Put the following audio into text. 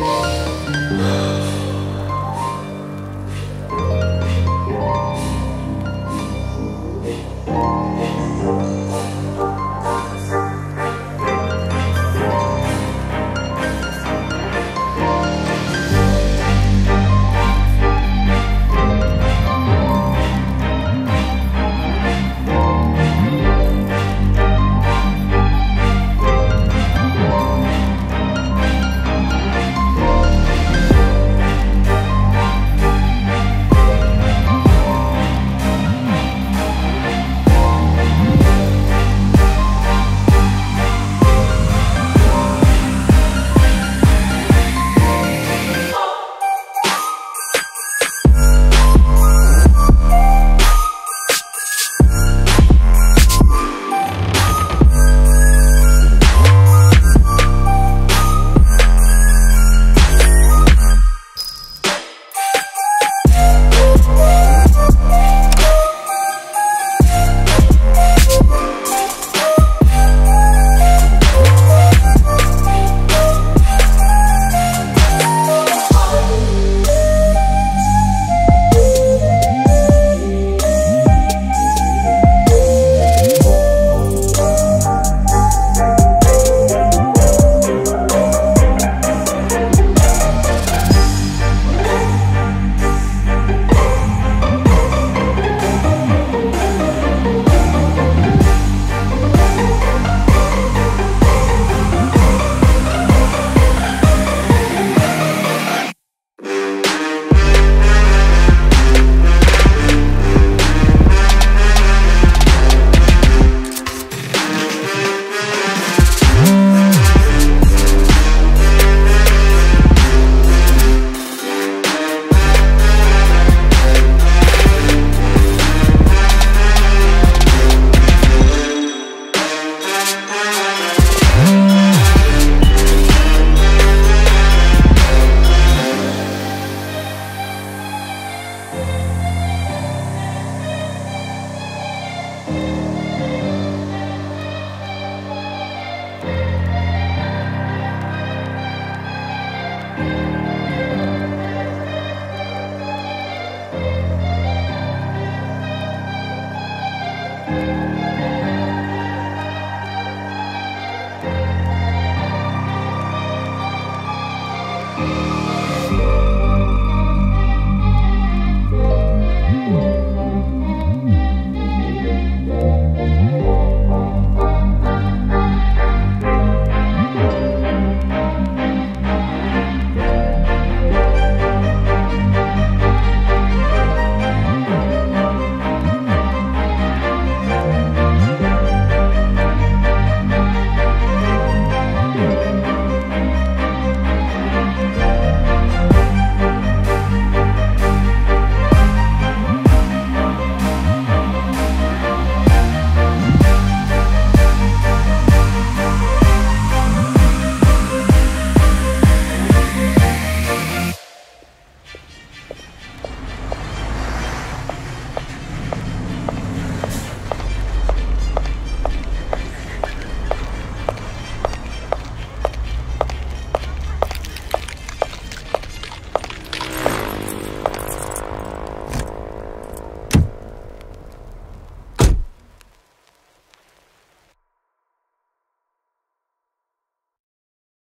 Bye.